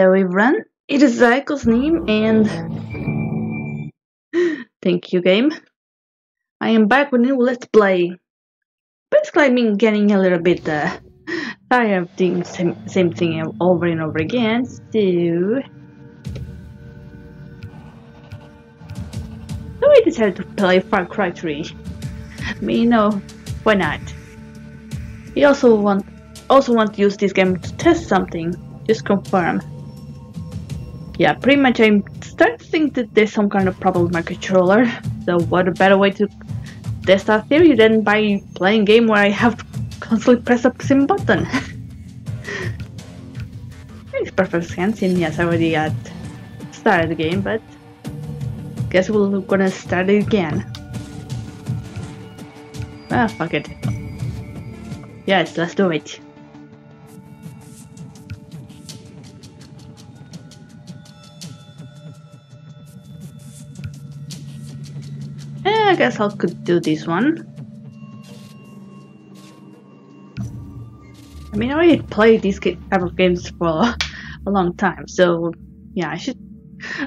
Hello everyone, it is Cosnime and thank you game. I am back with new Let's Play. Basically I've been getting a little bit uh, tired of doing same, same thing over and over again, so... So I decided to play Far Cry 3. I mean, you know, why not? I also want also want to use this game to test something, just confirm. Yeah, pretty much I'm starting to think that there's some kind of problem with my controller. So what a better way to test that theory than by playing a game where I have to constantly press the same button. Makes perfect sense, and yes, I already got started the game, but guess we're gonna start it again. Ah, fuck it. Yes, let's do it. Guess I could do this one. I mean, I already played these type of games for a long time, so yeah, I should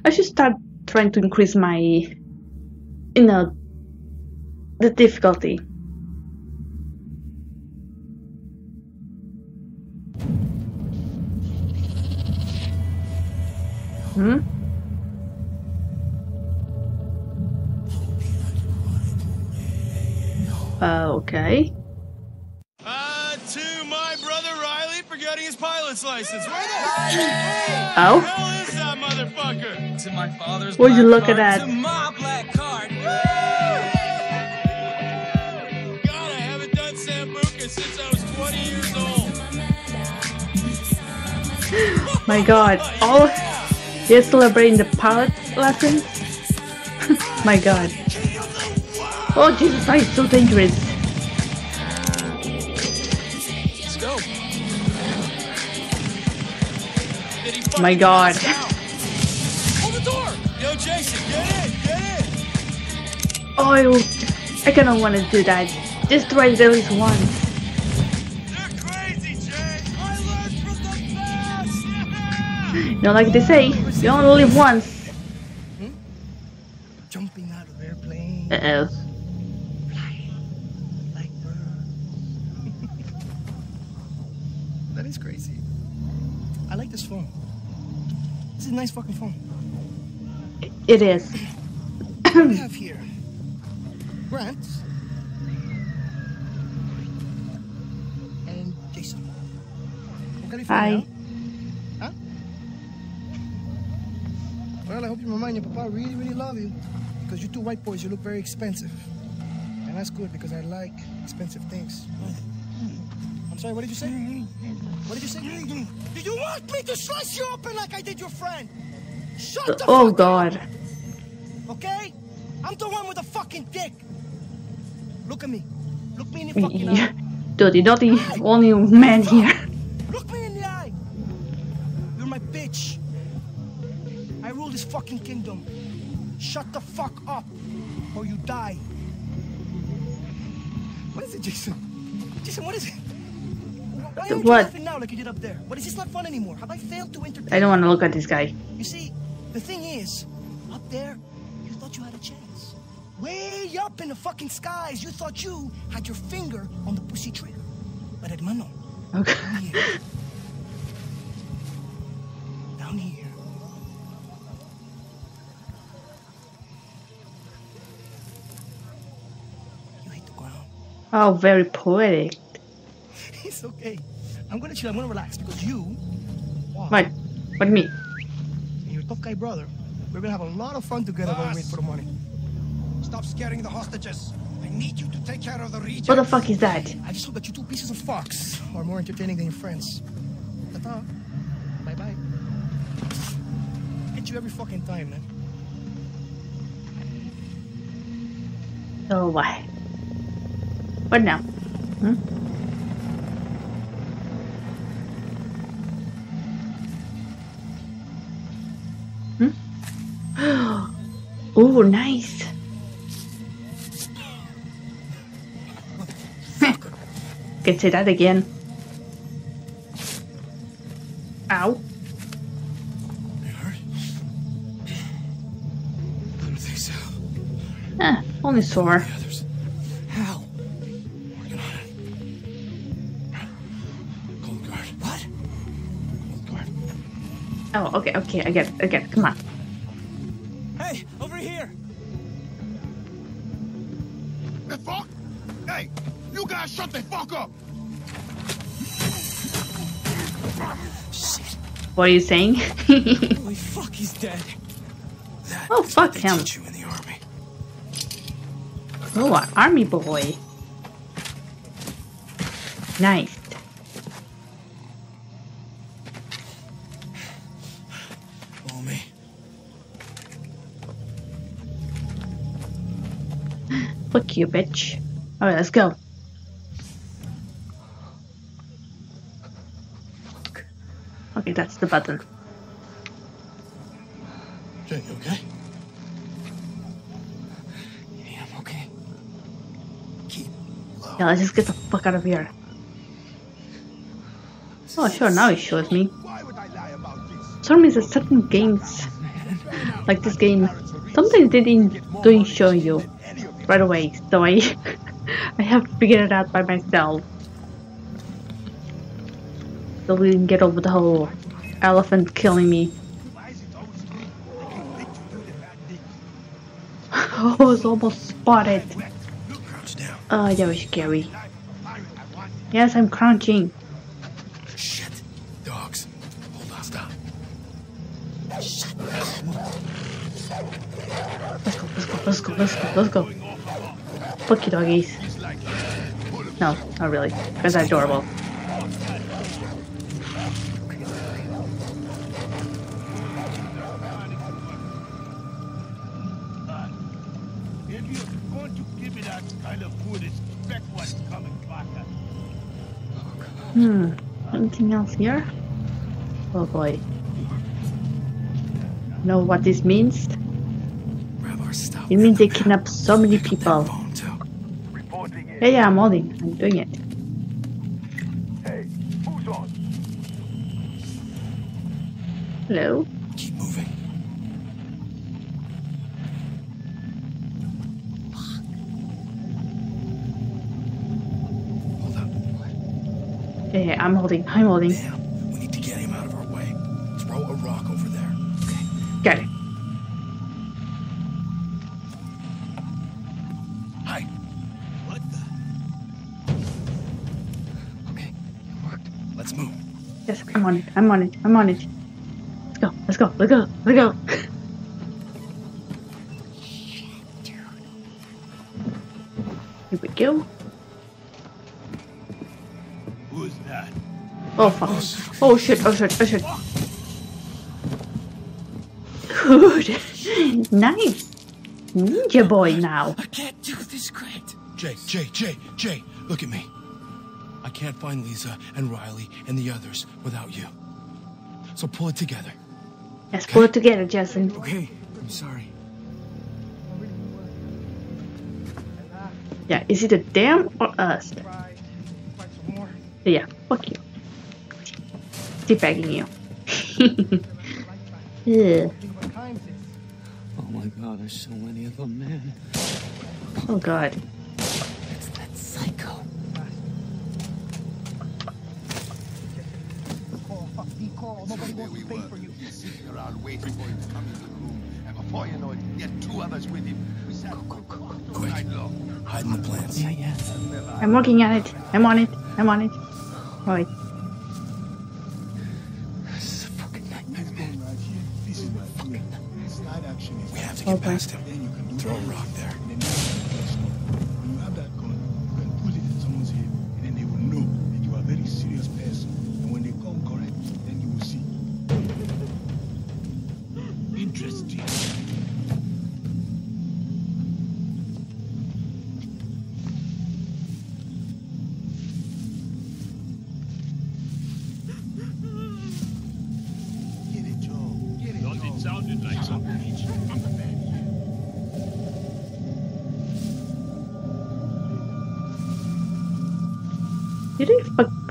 I should start trying to increase my, you know, the difficulty. Hmm? Uh, okay. Uh, to my brother Riley for getting his pilot's license. Where the Oh? hell is that motherfucker? To my father's Would you black look at card. that? To my black card. God, I haven't done Sambuca since I was 20 years old. My god. Oh, you're celebrating the pilot license? My god. Oh, Jesus, that is so dangerous. Let's go. Oh fucking My God. Hold the door. Yo, Jason, get in, get in. Oh, I kinda wanna do that. Just try it at least once. You're crazy, Jay. I learned from. Yeah. You know, like they say, you only live once. It is. What do we have here? Grant. And Jason. Hi. Huh? Well, I hope you remind your papa really, really love you. Because you two white boys, you look very expensive. And that's good because I like expensive things. I'm sorry, what did you say? What did you say? Do you want me to slice you open like I did your friend? Shut uh, the Oh god. up, okay? I'm the one with the fucking dick. Look at me. Look me in the fucking eye. Dude, you're not the only man here. Look me in the eye. You're my bitch. I rule this fucking kingdom. Shut the fuck up, or you die. What is it, Jason? Jason, what is it? Why aren't you laughing now like you did up there? What is this not fun anymore? Have I failed to entertain? I don't wanna look at this guy. You see, the thing is, up there, thought you had a chance. Way up in the fucking skies, you thought you had your finger on the pussy trigger. But hermano, Okay. down here. Down here. You hit the ground. Oh, very poetic. It's okay. I'm gonna chill, I'm gonna relax because you, wow, What? What mean? and your tough guy brother, we're gonna have a lot of fun together when we wait for the money. Stop scaring the hostages. I need you to take care of the region. What the fuck is that? I just hope that you two pieces of fox are more entertaining than your friends. Ta-ta. Bye-bye. Get you every fucking time, man. Oh, why? What now? Hmm? Oh, nice. Can say that again. Ow. It hurt? I don't think so. Eh, only sore. Oh, okay, okay, I get it, I get it. Come on. What are you saying? Holy fuck, he's dead. That Oh, fuck him. you in the army. oh, an army boy. Nice. Fuck you, bitch. Alright, let's go. Okay, that's the button. Jay, you okay? Yeah, I'm okay. Keep low. Yeah, let's just get the fuck out of here. Oh, sure, now it shows me. Why would I lie about this? Some reason certain games, like this game, sometimes they didn't, don't show you right away, so I, I have to figure it out by myself. So we can get over the whole elephant killing me. oh, is it always me? I can make you do the bad thing. I was almost spotted. Oh, that was scary. Life of a pirate I want. Yes, I'm crouching. Shit. Dogs. Hold on, stop. Let's go, let's go, let's go, let's go, let's go. Fuck you, doggies. No, not really. Because they're adorable. That kind of food, expect what's coming back at. Hmm. Anything else here? Oh boy. Know what this means? Grab our stuff. It means they kidnapped so many people. phone, too. Reporting in. Yeah, yeah, I'm holding. I'm doing it. Hey, who's on? Hello? Holding. I'm holding. Damn. We need to get him out of our way. Throw a rock over there. Okay. Got it. Hi. What the? Okay. It worked. Let's move. Yes, I'm on it. I'm on it. I'm on it. Let's go. Let's go. Let's go. Let's go. Here we go. Oh fuck. Oh shit. Oh shit. Oh shit. Dude. nice. Ninja boy now. I can't do this, Grant. Jay, Jay, Jay, Jay, look at me. I can't find Liza and Riley and the others without you. So pull it together. Let's pull it together, Jason. Okay. I'm sorry. Yeah, is it a them or us? Try, find some more. Yeah, fuck you. Teabagging you. yeah. Think what time it is. Oh my god, there's so many of them, man. Oh god. It's that psycho. Call, fuck, he call. Nobody wants to pay for you. Sitting around waiting for him to come into the room. And before you know it, he had two others with him. We sat Quick. Hide in the plants. Yeah, yeah. I'm working at it. I'm on it. I'm on it. Oh, Alright. Okay. past him.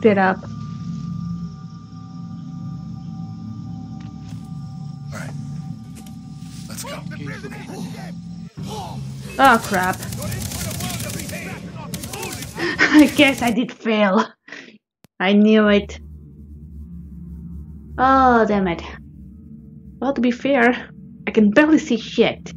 It up. All right. Let's go. Oh crap. I guess I did fail. I knew it. Oh, damn it. Well, to be fair, I can barely see shit.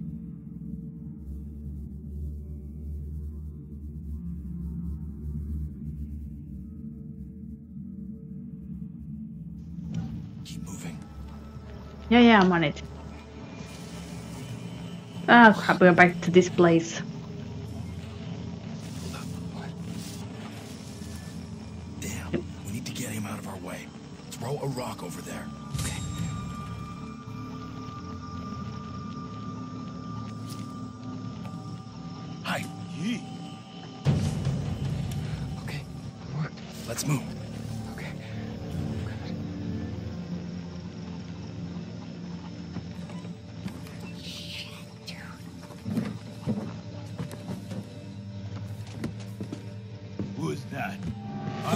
Yeah, yeah, I'm on it. Oh crap, we're back to this place. Damn. We need to get him out of our way. Throw a rock over there.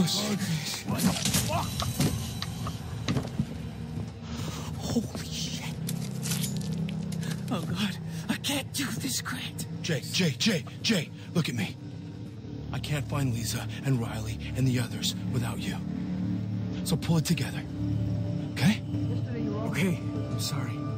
Oh, shit. What the fuck? Holy shit. Oh god, I can't do this, Grant. Jay, Jay, Jay, Jay, look at me. I can't find Liza and Riley and the others without you. So pull it together. Okay? Okay, I'm sorry.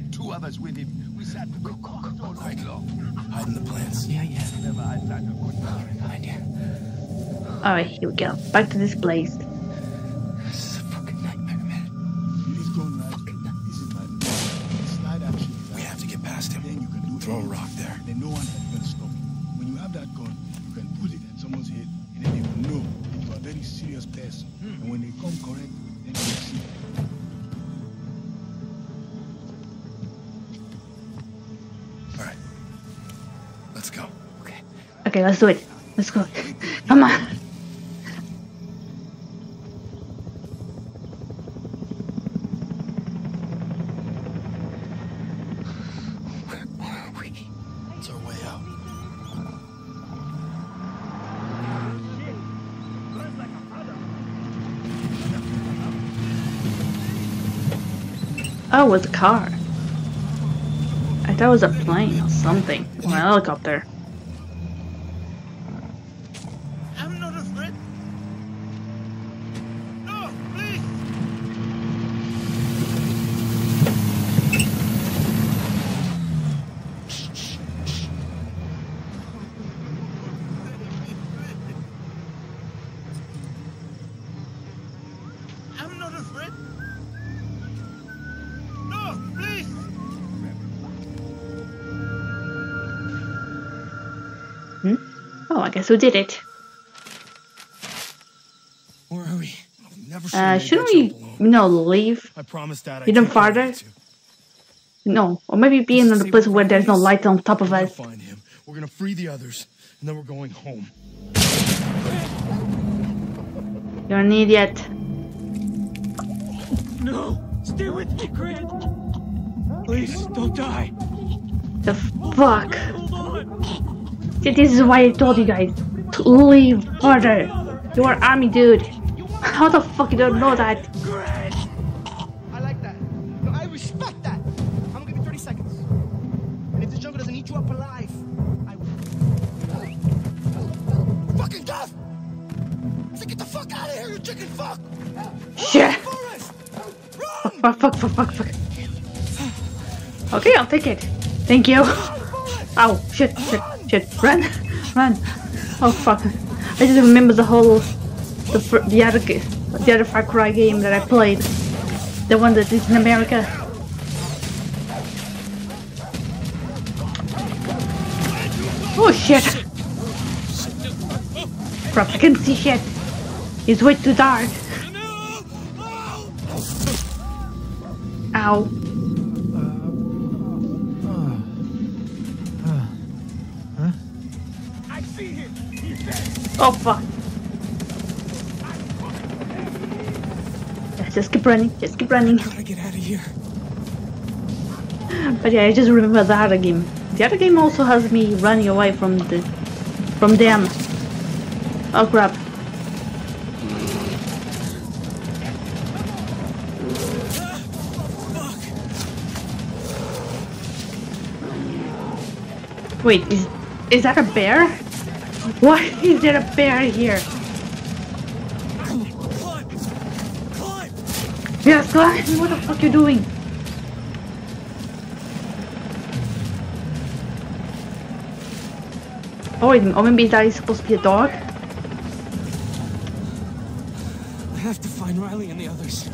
You know it, he had two others with him. We sat and waited for so long. Hiding the plants. Yeah, yeah. Never had such a good time. Alright, here we go. Back to this place. Okay, let's do it. Let's go. Come on. Where are we? It's our way out. Oh, was a car. I thought it was a plane or something. Or a helicopter. I guess we did it. Where are we? Never seen Uh, anybody shouldn't we, alone. no, leave? I promised Dad I'd You don't take care farther? No, or maybe be in Let's another place where where there's no light on top of We're gonna us. find him. We're gonna free the others, and then we're going home. You're an idiot. No! Stay with me, Grant! Please, don't die! The fuck? Hold on! See, This is why I told you guys to leave further. You are army dude. How the fuck you don't know that? I like that. No, I respect that. I'm gonna give you 30 seconds. And if the jungle doesn't eat you up alive, I will. Fucking death! So get the fuck out of here, you chicken fuck! Shit. Fuck, fuck, fuck, fuck, fuck. Okay, I'll take it. Thank you. Ow, shit, shit, shit. Run, run. Oh fuck. I just remember the whole, the the other, the other Far Cry game that I played. The one that is in America. Oh shit. Crap, I can't see shit. It's way too dark. Ow. Oh fuck. Yeah, just keep running, just keep running. Gotta get out of here. But yeah, I just remember the other game. The other game also has me running away from the from them. Oh crap. Ah, Wait, is is that a bear? Why is there a bear here? Climb! Climb! Yes, guys, what the fuck are you doing? Oh, wait, or oh, maybe that is supposed to be a dog? I have to find Riley and the others.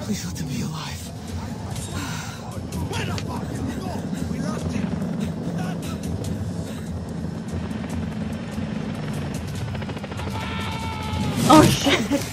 Please let them be alive.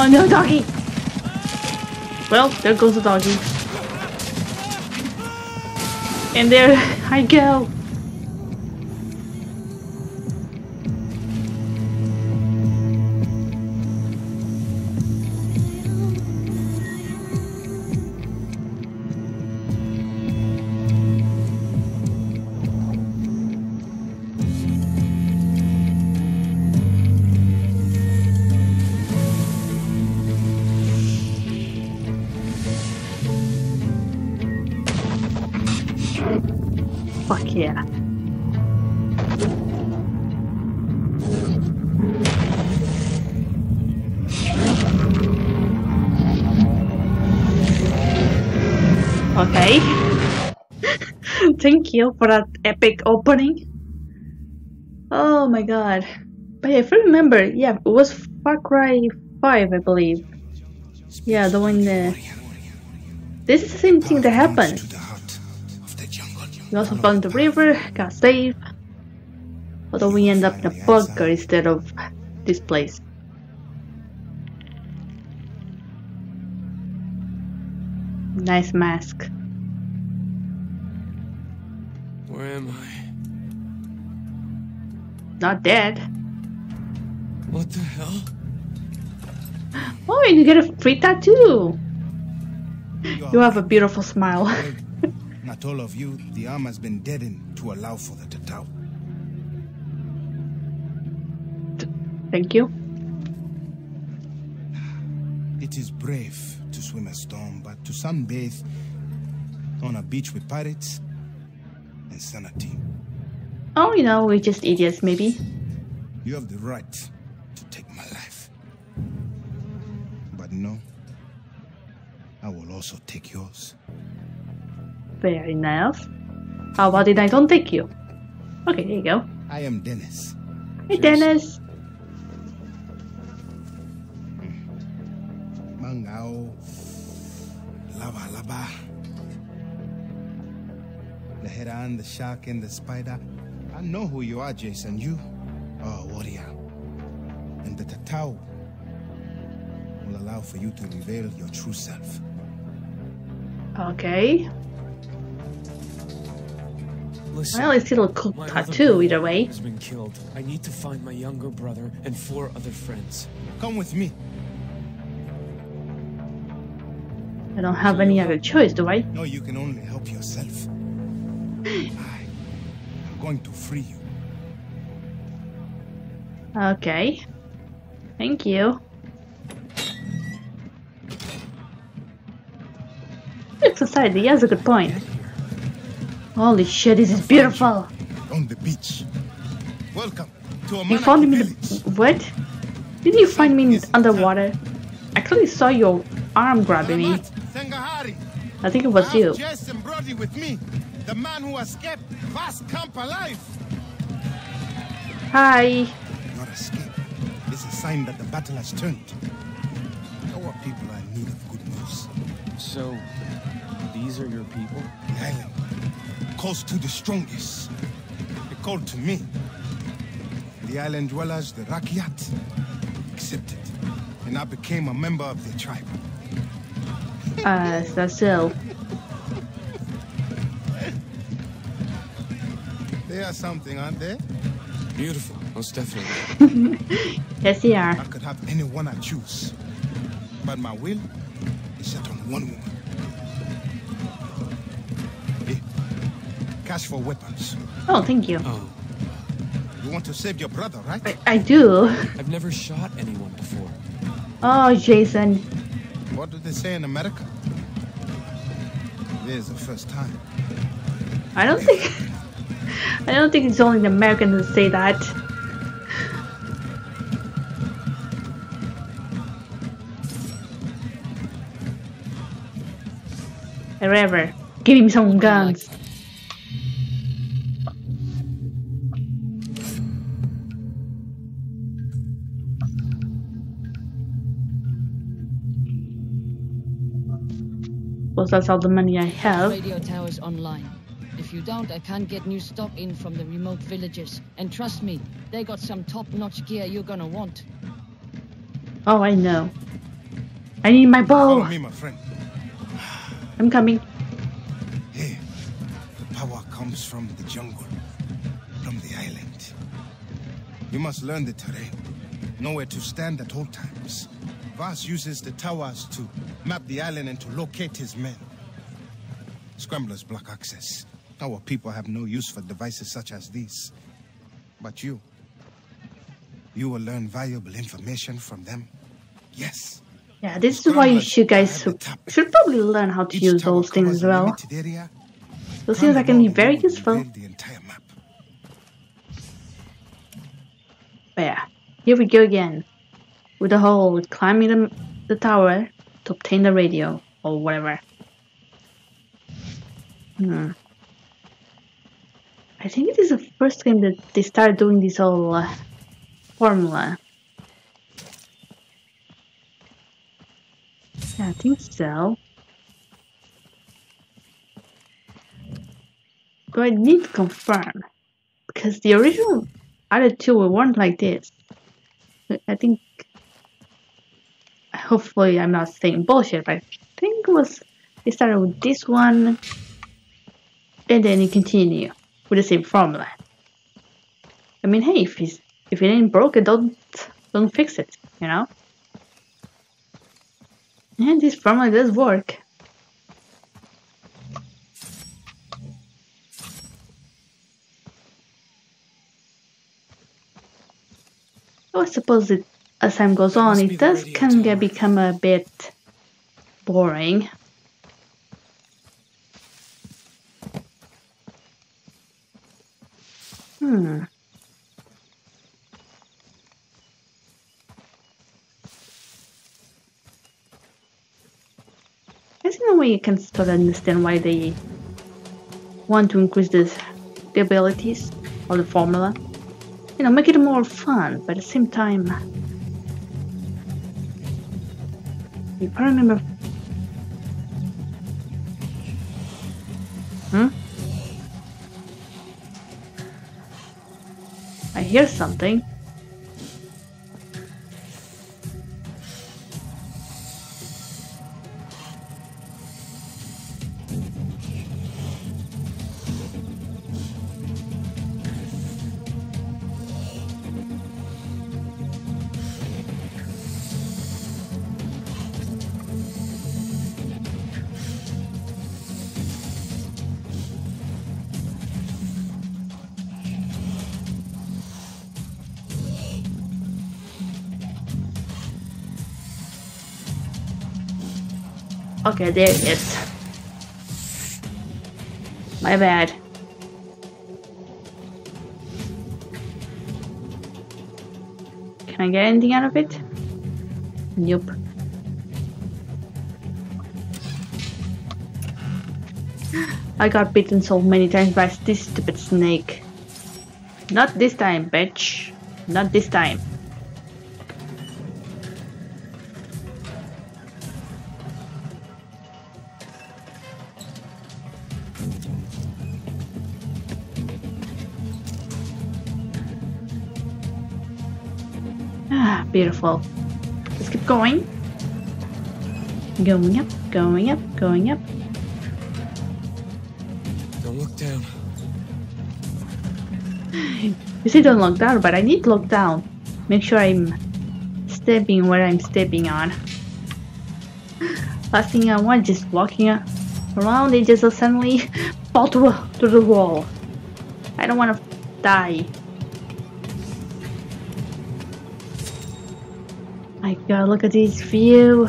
Oh no, doggy! Well, there goes the doggy. And there I go. Okay. Thank you for that epic opening. Oh my god. But if I remember, yeah, it was Far Cry 5, I believe. Yeah, the one there. This is the same thing that happened. We also fell in the river, got saved. Although we end up in a bunker instead of this place. Nice mask. Where am I? Not dead. What the hell? Oh, and you get a free tattoo. You have a beautiful smile. Not all of you, the arm has been deadened to allow for the Tatau. Thank you. It is brave to swim a storm, but to sunbathe on a beach with pirates, insanity. Oh, you know, we're just idiots, maybe. You have the right to take my life. But no, I will also take yours. Very nice. How about it I don't take you? Okay, there you go. I am Dennis. Hey, Dennis. Mangao. Lava lava. The heron, the shark, and the spider. I know who you are, Jason. You are a warrior. And the Tatau will allow for you to reveal your true self. Okay. Listen. Well, it's still a cool tattoo either way. Has been killed. I need to find my younger brother and four other friends. Come with me. I don't have any other choice, do I? No, you can only help yourself. I am going to free you. Okay. Thank you. Good society, he has a good point. Holy shit, this is beautiful. On the beach. Welcome to a You found me in the... What? Didn't you find me in underwater? I clearly saw your arm grabbing me. Salamat I think it was you. have Jess and Brody with me. The man who escaped Vaas' Camp alive. Hi. Not escape is a sign that the battle has turned. Our people are in need of good news. So, these are your people? The island calls to the strongest. They called to me. The island dwellers, the Rakyat, accepted. And I became a member of their tribe. Uh, that's so. They are something, aren't they? Beautiful, most definitely. Yes, they are. I could have anyone I choose. But my will is set on one woman. Cash for weapons. Oh, thank you. Oh, You want to save your brother, right? I, I do. I've never shot anyone before. Oh, Jason. What do they say in America? There's the first time. I don't think. I don't think it's only the Americans that say that. Whatever. Give him some guns. Well, that's all the money I have. Radio tower's online. If you don't, I can't get new stock in from the remote villages. And trust me, they got some top-notch gear you're gonna want. Oh, I know. I need my Follow bow. me, my friend. I'm coming. Here, the power comes from the jungle, from the island. You must learn the terrain, know where to stand at all times. Vaas uses the towers to map the island and to locate his men. Scramblers block access. Our people have no use for devices such as these. But you, you will learn valuable information from them. Yes. Yeah, this is why you should guys should, probably learn how to Each use those things as well. area. Those things that can be very useful. The entire map. But yeah, here we go again. With the whole climbing the, the tower to obtain the radio or whatever. Hmm. I think it is the first game that they started doing this whole uh, formula. Yeah, I think so. But I need to confirm because the original other two weren't like this. I think. Hopefully, I'm not saying bullshit, but I think it was. It started with this one, and then you continue with the same formula. I mean, hey, if it's, if it ain't broken, don't don't fix it, you know. And this formula does work. I suppose it, as time goes on, it does get tower. become a bit boring. Hmm. I think in a way you can still understand why they want to increase this, the abilities or the formula you know, make it more fun, but at the same time, if I remember, hmm, I hear something. Okay, there it is. My bad. Can I get anything out of it? Nope. I got bitten so many times by this stupid snake. Not this time, bitch. Not this time. Beautiful. Let's keep going. Going up, going up, going up. Don't look down. You say don't look down, but I need to look down. Make sure I'm stepping where I'm stepping on. Last thing I want just walking around and just suddenly fall to, to the wall. I don't want to die. My god, look at this view.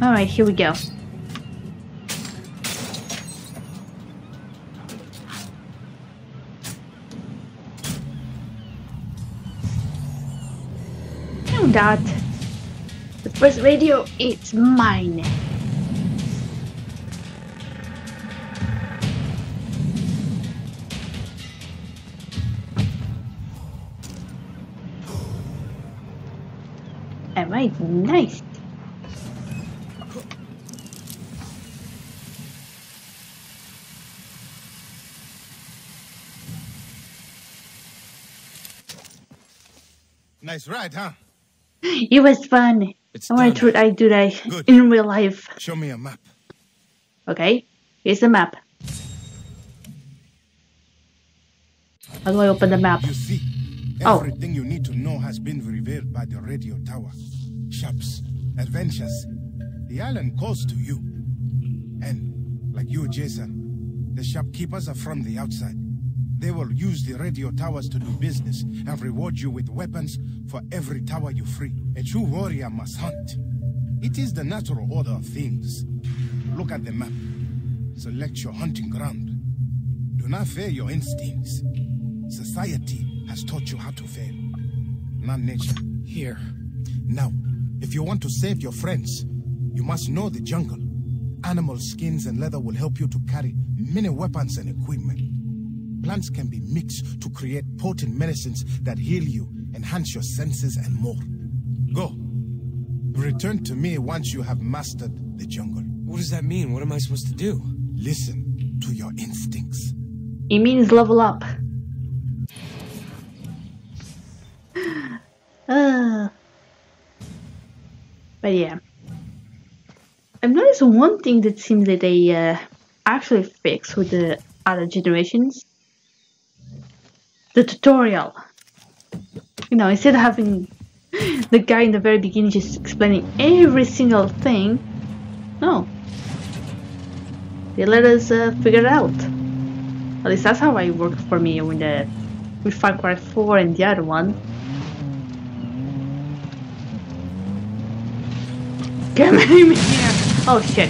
Alright, here we go. That the first radio is mine. Alright, nice. Nice ride, huh? It was fun. It's I want to I do that Good. in real life. Show me a map. Okay, here's the map. How do I open the map? You see, Oh. everything you need to know has been revealed by the radio tower. Shops, adventures. The island calls to you. And, like you, Jason, the shopkeepers are from the outside. They will use the radio towers to do business and reward you with weapons for every tower you free. A true warrior must hunt. It is the natural order of things. Look at the map. Select your hunting ground. Do not fear your instincts. Society has taught you how to fail, not nature. Here. Now, if you want to save your friends, you must know the jungle. Animal skins and leather will help you to carry many weapons and equipment. Plants can be mixed to create potent medicines that heal you, enhance your senses, and more. Go. Return to me once you have mastered the jungle. What does that mean? What am I supposed to do? Listen to your instincts. It means level up. Uh, but yeah. I've noticed one thing that seems that they uh, actually fixed with the other generations. The tutorial. You know, instead of having the guy in the very beginning just explaining every single thing, no. They let us uh, figure it out. At least that's how it worked for me with the with Far Cry 4 and the other one. Come in here! Oh shit.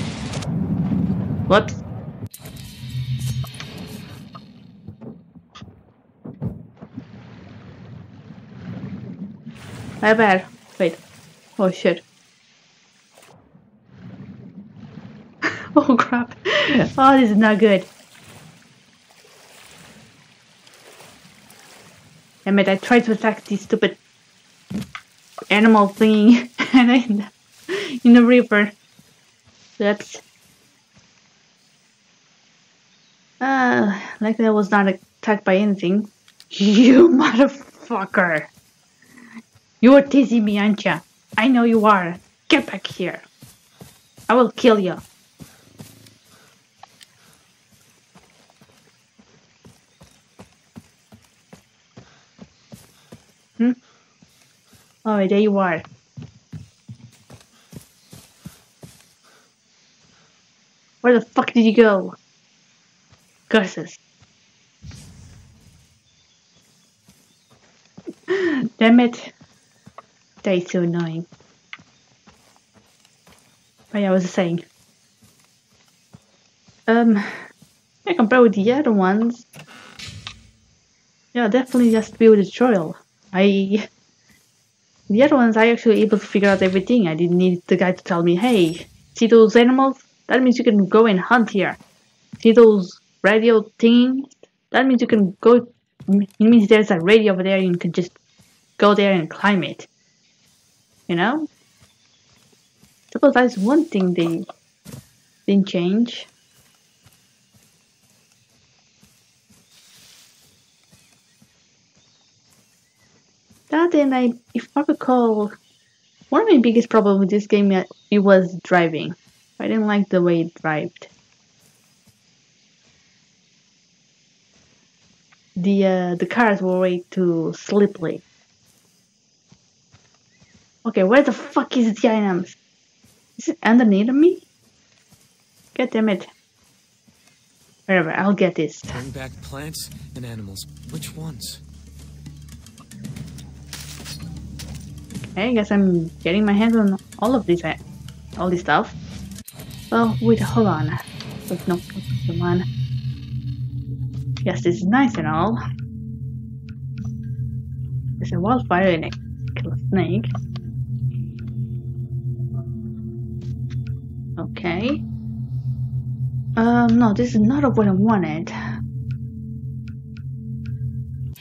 Whoops. My bad. Wait. Oh shit. oh crap. Oh, this is not good. Damn it, I tried to attack this stupid animal thingy and I in the river. Oops. Uh, like I was not attacked by anything. You motherfucker! You are teasing me, aren't ya? I know you are. Get back here. I will kill you. Hmm? Oh, there you are. Where the fuck did you go? Curses. Damn it. Is so annoying. But yeah, I was saying. Um, I compare with the other ones. Yeah, definitely just build a tutorial. I The other ones, I actually able to figure out everything. I didn't need the guy to tell me, hey, see those animals? That means you can go and hunt here. See those radio things? That means you can go. It means there's a radio over there. You can just go there and climb it. You know. Suppose that's one thing they didn't change. That and I, if I recall, one of my biggest problems with this game it was driving. I didn't like the way it drived. The uh, the cars were way too slippery. Okay, where the fuck is the items? Is it underneath me? God damn it. Whatever, I'll get this. Bring back plants and animals. Which ones? I guess I'm getting my hands on all of this, all this stuff. Well, wait, hold on. Wait, no, come on. Yes, this is nice and all. There's a wildfire in it. Kill a snake. Okay. Um, no, this is not what I wanted.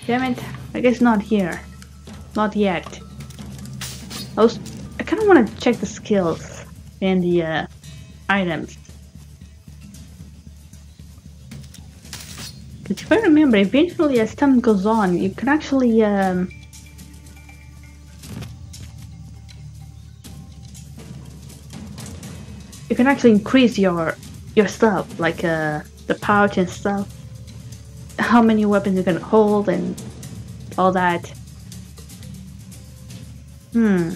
Damn it. I guess not here. Not yet. I was, I kind of want to check the skills and the uh, items. Because if I remember, eventually as time goes on, you can actually um, you can actually increase your your stuff, like uh, the pouch and stuff. How many weapons you can hold and all that. Hmm.